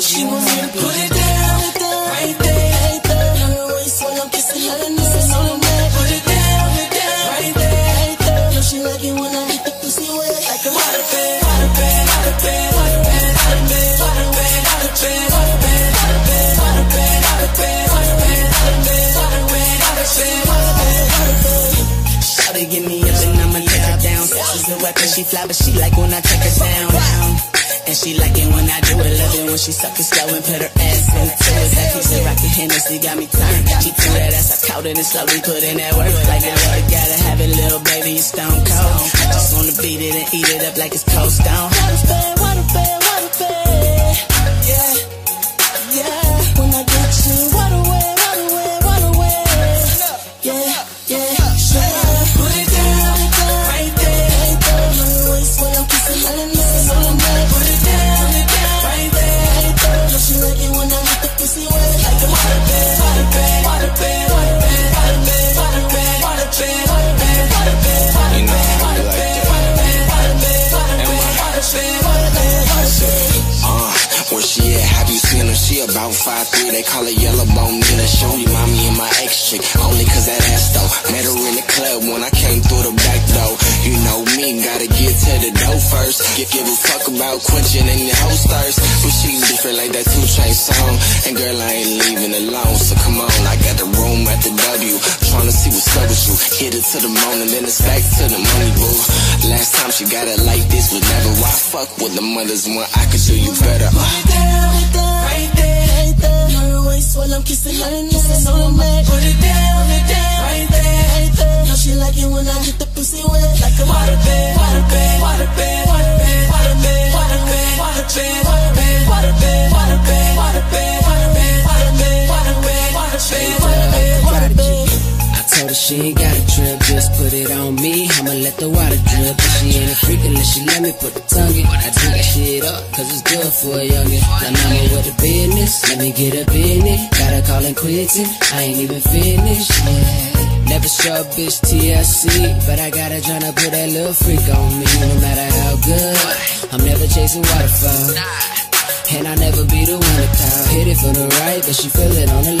She wants me to put it down, right there, right there. I'm kissing her, and this is all. Put it down, right there, right there. She it when I hit like a gimme up and I'ma her down. A weapon, she fly, but she like when I take her down. And she like it when I do it, love it when she suck it slow and put her ass into it. That keeps it rockin', Hennessy got me turned. She threw that ass, I caught it and slowly put in that work. Like that work, gotta have it, little baby, you stone cold. Just wanna beat it and eat it up like it's cold stone. Water water She about 5'3", they call it yellow bone Nina. She remind me and my ex chick, only cause that ass though. Met her in the club when I came through the back door. You know me, gotta get to the dough first. Give, give a fuck about quenching in the host thirst. But she's different like that two chain song. And girl, I ain't leaving alone, so come on. I got the room at the W, tryna see what's up with you. Hit it to the morning, then it's back to the money, boo. Last time she got it like this was never why fuck with the mothers when I could do you better. Uh. Put it down, right there, right there, right there. Know she like it when I get the pussy wet, she ain't got a trip, just put it on me. I'ma let the water drip. She ain't a freak unless she let me put the tongue in. I drink that shit up, cause it's good for a youngin'. Now mama with the business, let me get up in it. Gotta call and quit it, I ain't even finished. Yeah. Never show a bitch TLC, but I gotta try to put that little freak on me. No matter how good, I'm never chasing waterfall. And I'll never be the one to call. Hit it from the right, but she feel it on the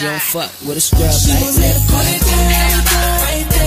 she don't fuck with a scrub down, right there, right there.